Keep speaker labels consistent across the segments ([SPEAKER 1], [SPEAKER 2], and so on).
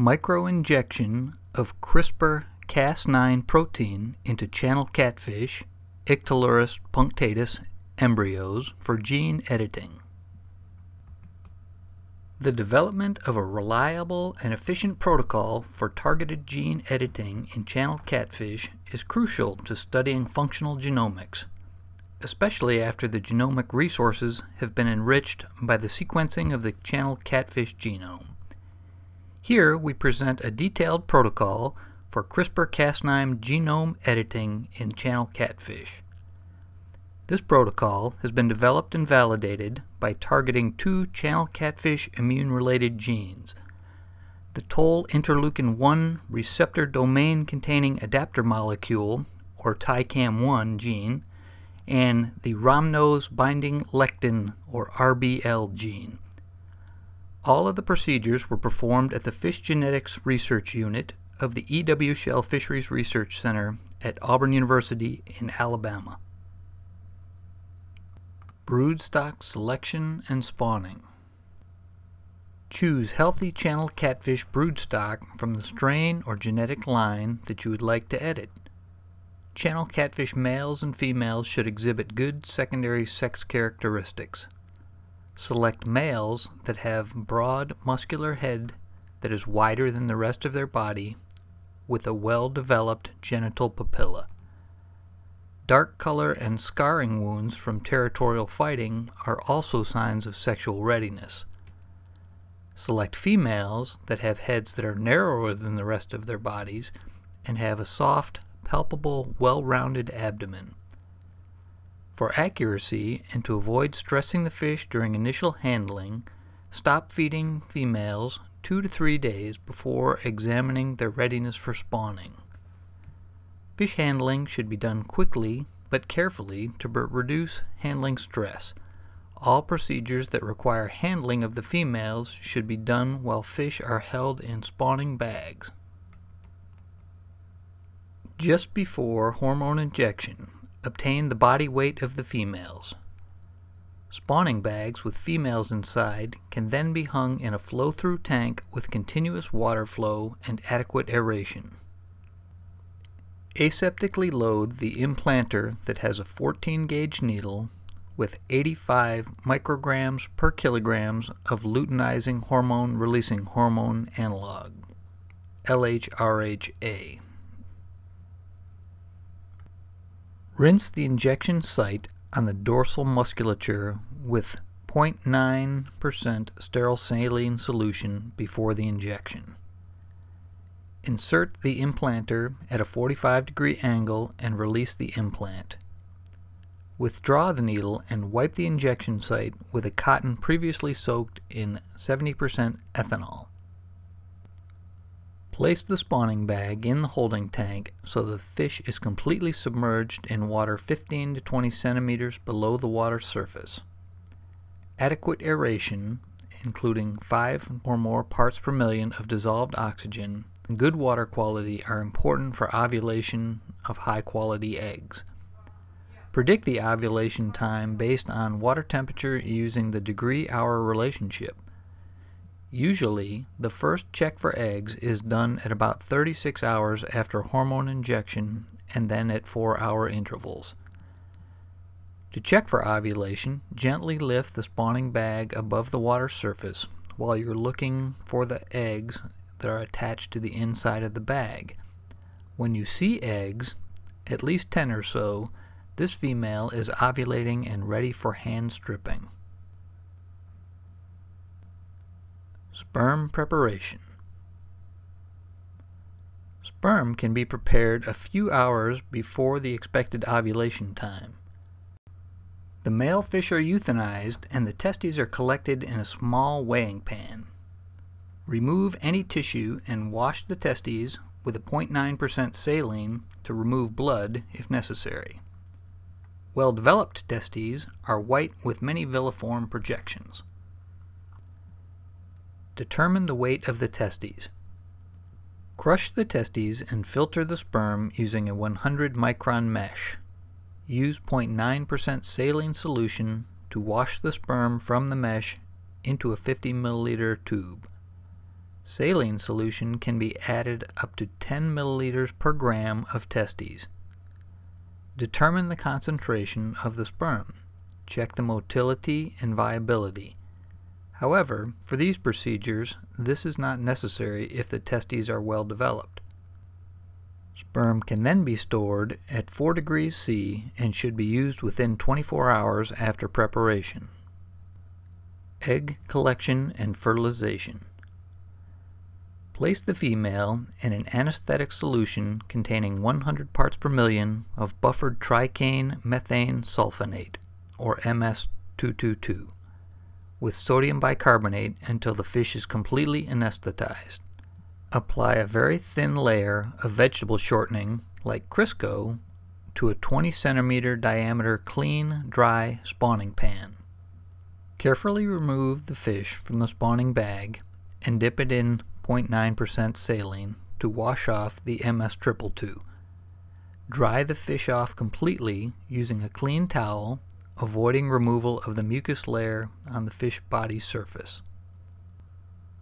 [SPEAKER 1] Microinjection of CRISPR Cas9 protein into channel catfish, Ictalurus punctatus embryos for gene editing. The development of a reliable and efficient protocol for targeted gene editing in channel catfish is crucial to studying functional genomics, especially after the genomic resources have been enriched by the sequencing of the channel catfish genome. Here we present a detailed protocol for CRISPR-Cas9 genome editing in channel catfish. This protocol has been developed and validated by targeting two channel catfish immune-related genes, the toll interleukin 1 receptor domain containing adapter molecule, or TICAM1 gene, and the rhamnose binding lectin, or RBL gene. All of the procedures were performed at the Fish Genetics Research Unit of the E.W. Shell Fisheries Research Center at Auburn University in Alabama. Broodstock selection and spawning. Choose healthy channel catfish broodstock from the strain or genetic line that you would like to edit. Channel catfish males and females should exhibit good secondary sex characteristics. Select males that have broad muscular head that is wider than the rest of their body with a well-developed genital papilla. Dark color and scarring wounds from territorial fighting are also signs of sexual readiness. Select females that have heads that are narrower than the rest of their bodies and have a soft, palpable, well-rounded abdomen. For accuracy and to avoid stressing the fish during initial handling, stop feeding females two to three days before examining their readiness for spawning. Fish handling should be done quickly but carefully to reduce handling stress. All procedures that require handling of the females should be done while fish are held in spawning bags. Just before hormone injection, obtain the body weight of the females. Spawning bags with females inside can then be hung in a flow-through tank with continuous water flow and adequate aeration. Aseptically load the implanter that has a 14 gauge needle with 85 micrograms per kilograms of luteinizing hormone releasing hormone analog, LHRHA. Rinse the injection site on the dorsal musculature with 0.9% sterile saline solution before the injection. Insert the implanter at a 45 degree angle and release the implant. Withdraw the needle and wipe the injection site with a cotton previously soaked in 70% ethanol. Place the spawning bag in the holding tank so the fish is completely submerged in water 15 to 20 centimeters below the water surface. Adequate aeration, including 5 or more parts per million of dissolved oxygen, and good water quality are important for ovulation of high quality eggs. Predict the ovulation time based on water temperature using the degree-hour relationship. Usually, the first check for eggs is done at about 36 hours after hormone injection and then at 4-hour intervals. To check for ovulation, gently lift the spawning bag above the water surface while you're looking for the eggs that are attached to the inside of the bag. When you see eggs, at least 10 or so, this female is ovulating and ready for hand stripping. Sperm preparation. Sperm can be prepared a few hours before the expected ovulation time. The male fish are euthanized and the testes are collected in a small weighing pan. Remove any tissue and wash the testes with a 0.9% saline to remove blood if necessary. Well-developed testes are white with many villiform projections. Determine the weight of the testes. Crush the testes and filter the sperm using a 100 micron mesh. Use 0.9% saline solution to wash the sperm from the mesh into a 50 milliliter tube. Saline solution can be added up to 10 milliliters per gram of testes. Determine the concentration of the sperm. Check the motility and viability. However, for these procedures, this is not necessary if the testes are well developed. Sperm can then be stored at 4 degrees C and should be used within 24 hours after preparation. Egg collection and fertilization. Place the female in an anesthetic solution containing 100 parts per million of buffered tricane methane sulfonate, or MS222, with sodium bicarbonate until the fish is completely anesthetized. Apply a very thin layer of vegetable shortening, like Crisco, to a 20 centimeter diameter clean, dry spawning pan. Carefully remove the fish from the spawning bag and dip it in 0.9% saline to wash off the MS222. Dry the fish off completely using a clean towel, avoiding removal of the mucus layer on the fish body surface.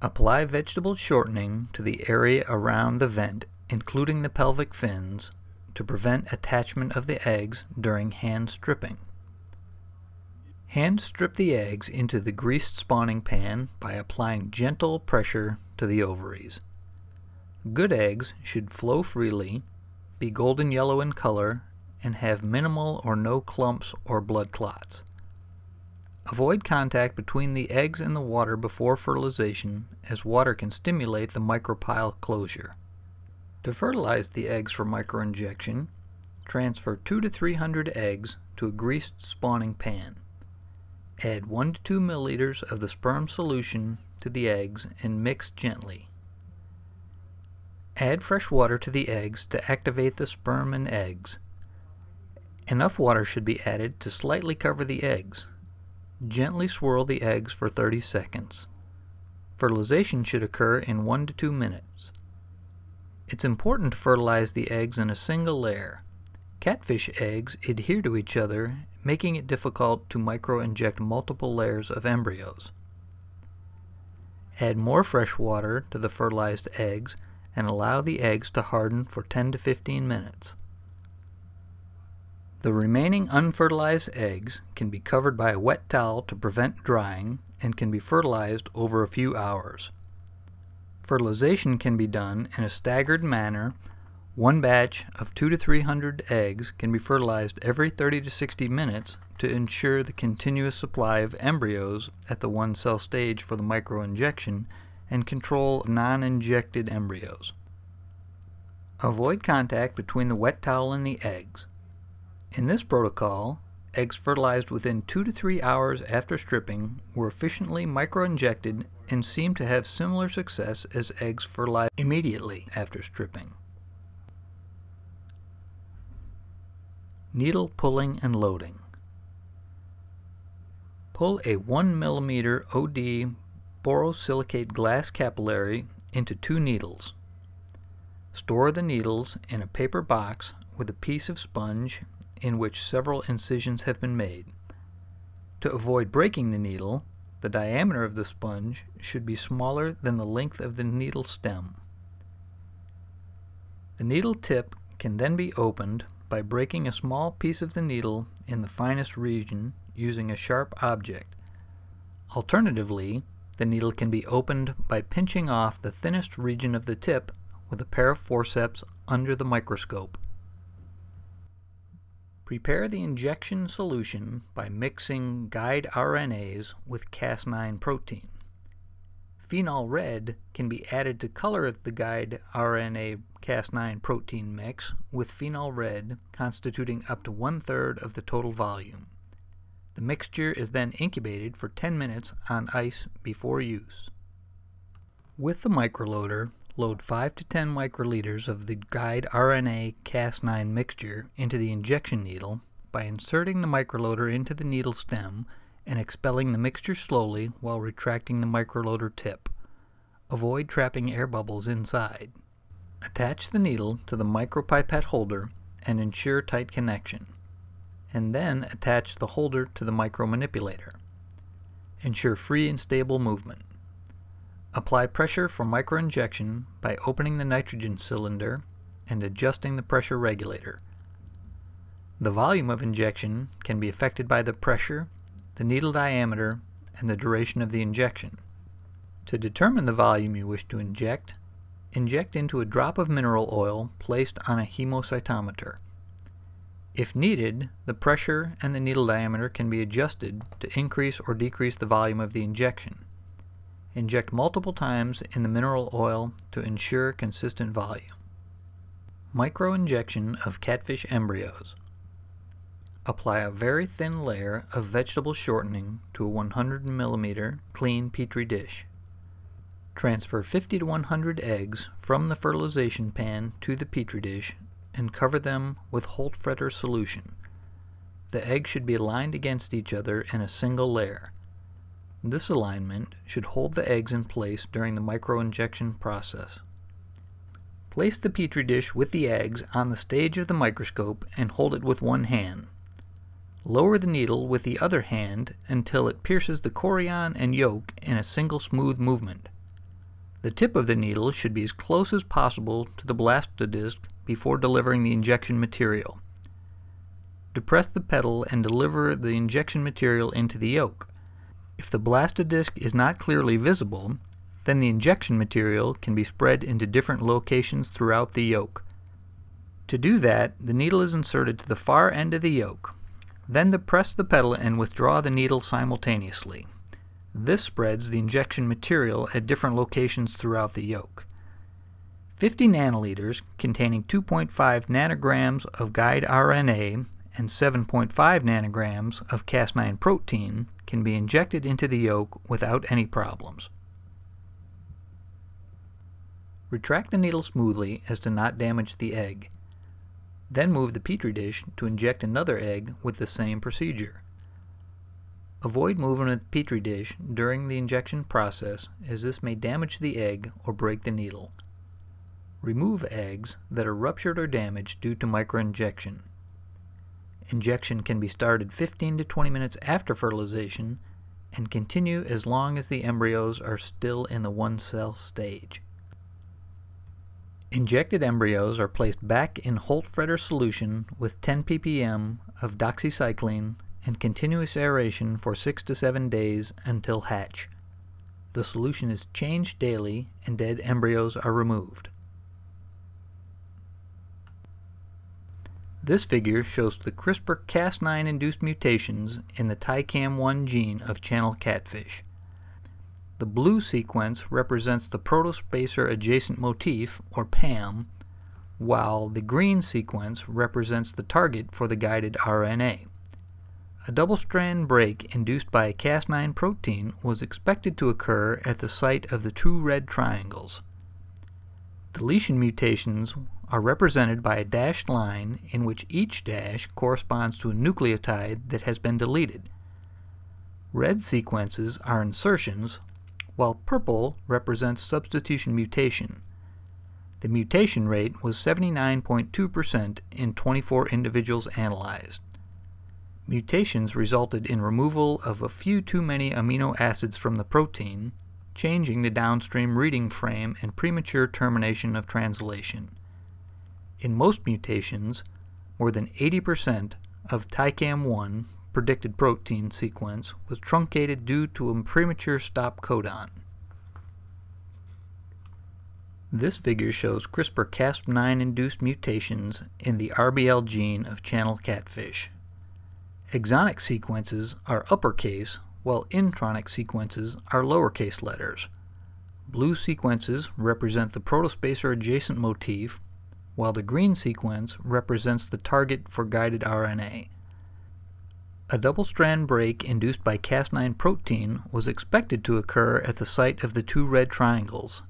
[SPEAKER 1] Apply vegetable shortening to the area around the vent, including the pelvic fins, to prevent attachment of the eggs during hand stripping. Hand strip the eggs into the greased spawning pan by applying gentle pressure to the ovaries. Good eggs should flow freely, be golden yellow in color, and have minimal or no clumps or blood clots. Avoid contact between the eggs and the water before fertilization, as water can stimulate the micropyle closure. To fertilize the eggs for microinjection, transfer 2 to 300 eggs to a greased spawning pan. Add 1 to 2 milliliters of the sperm solution to the eggs and mix gently. Add fresh water to the eggs to activate the sperm and eggs. Enough water should be added to slightly cover the eggs. Gently swirl the eggs for 30 seconds. Fertilization should occur in 1 to 2 minutes. It's important to fertilize the eggs in a single layer. Catfish eggs adhere to each other, making it difficult to microinject multiple layers of embryos. Add more fresh water to the fertilized eggs and allow the eggs to harden for 10 to 15 minutes. The remaining unfertilized eggs can be covered by a wet towel to prevent drying and can be fertilized over a few hours. Fertilization can be done in a staggered manner one batch of 2 to 300 eggs can be fertilized every 30 to 60 minutes to ensure the continuous supply of embryos at the one cell stage for the microinjection and control non-injected embryos. Avoid contact between the wet towel and the eggs. In this protocol, eggs fertilized within 2 to 3 hours after stripping were efficiently microinjected and seemed to have similar success as eggs fertilized immediately after stripping. Needle pulling and loading. Pull a 1 mm OD borosilicate glass capillary into two needles. Store the needles in a paper box with a piece of sponge in which several incisions have been made. To avoid breaking the needle, the diameter of the sponge should be smaller than the length of the needle stem. The needle tip can then be opened by breaking a small piece of the needle in the finest region using a sharp object. Alternatively, the needle can be opened by pinching off the thinnest region of the tip with a pair of forceps under the microscope. Prepare the injection solution by mixing guide RNAs with Cas9 protein. Phenol red can be added to color the guide RNA Cas9 protein mix with phenol red constituting up to one-third of the total volume. The mixture is then incubated for 10 minutes on ice before use. With the microloader, load 5 to 10 microliters of the guide RNA Cas9 mixture into the injection needle by inserting the microloader into the needle stem and expelling the mixture slowly while retracting the microloader tip. Avoid trapping air bubbles inside. Attach the needle to the micropipette holder and ensure tight connection, and then attach the holder to the micromanipulator. Ensure free and stable movement. Apply pressure for microinjection by opening the nitrogen cylinder and adjusting the pressure regulator. The volume of injection can be affected by the pressure, the needle diameter, and the duration of the injection. To determine the volume you wish to inject, inject into a drop of mineral oil placed on a hemocytometer. If needed, the pressure and the needle diameter can be adjusted to increase or decrease the volume of the injection. Inject multiple times in the mineral oil to ensure consistent volume. Microinjection of catfish embryos. Apply a very thin layer of vegetable shortening to a 100 millimeter clean petri dish. Transfer 50 to 100 eggs from the fertilization pan to the petri dish and cover them with Holt-Fretter solution. The eggs should be lined against each other in a single layer. This alignment should hold the eggs in place during the microinjection process. Place the petri dish with the eggs on the stage of the microscope and hold it with one hand. Lower the needle with the other hand until it pierces the chorion and yolk in a single smooth movement. The tip of the needle should be as close as possible to the blastodisc before delivering the injection material. Depress the pedal and deliver the injection material into the yolk. If the blastodisc is not clearly visible, then the injection material can be spread into different locations throughout the yolk. To do that, the needle is inserted to the far end of the yolk. Then press the pedal and withdraw the needle simultaneously. This spreads the injection material at different locations throughout the yolk. 50 nanoliters containing 2.5 nanograms of guide RNA and 7.5 nanograms of Cas9 protein can be injected into the yolk without any problems. Retract the needle smoothly as to not damage the egg. Then move the petri dish to inject another egg with the same procedure. Avoid moving the petri dish during the injection process as this may damage the egg or break the needle. Remove eggs that are ruptured or damaged due to microinjection. Injection can be started 15 to 20 minutes after fertilization and continue as long as the embryos are still in the one cell stage. Injected embryos are placed back in Holt-Fretter solution with 10 ppm of doxycycline and continuous aeration for 6 to 7 days until hatch. The solution is changed daily and dead embryos are removed. This figure shows the CRISPR-Cas9 induced mutations in the TICAM1 gene of channel catfish. The blue sequence represents the protospacer adjacent motif, or PAM, while the green sequence represents the target for the guided RNA. A double-strand break induced by a Cas9 protein was expected to occur at the site of the two red triangles. Deletion mutations are represented by a dashed line in which each dash corresponds to a nucleotide that has been deleted. Red sequences are insertions, while purple represents substitution mutation. The mutation rate was 79.2% in 24 individuals analyzed. Mutations resulted in removal of a few too many amino acids from the protein, changing the downstream reading frame and premature termination of translation. In most mutations, more than 80% of TICAM1 predicted protein sequence was truncated due to a premature stop codon. This figure shows CRISPR-Cas9 induced mutations in the RBL gene of channel catfish. Exonic sequences are uppercase, while intronic sequences are lowercase letters. Blue sequences represent the protospacer adjacent motif, while the green sequence represents the target for guided RNA. A double-strand break induced by Cas9 protein was expected to occur at the site of the two red triangles.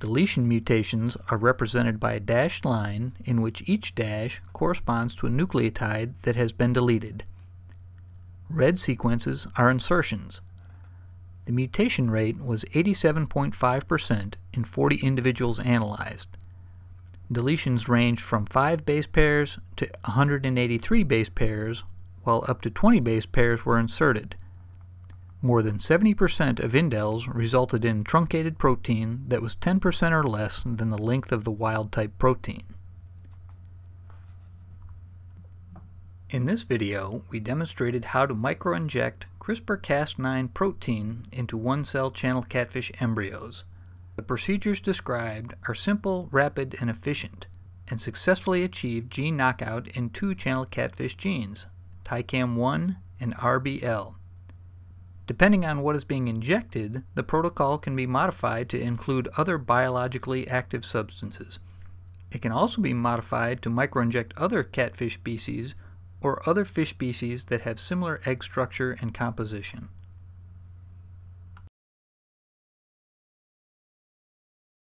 [SPEAKER 1] Deletion mutations are represented by a dashed line in which each dash corresponds to a nucleotide that has been deleted. Red sequences are insertions. The mutation rate was 87.5% in 40 individuals analyzed. Deletions ranged from 5 base pairs to 183 base pairs, while up to 20 base pairs were inserted. More than 70% of indels resulted in truncated protein that was 10% or less than the length of the wild-type protein. In this video, we demonstrated how to microinject CRISPR-Cas9 protein into one-cell channel catfish embryos. The procedures described are simple, rapid, and efficient, and successfully achieve gene knockout in two channel catfish genes, TICAM1 and RBL. Depending on what is being injected, the protocol can be modified to include other biologically active substances. It can also be modified to microinject other catfish species or other fish species that have similar egg structure and composition.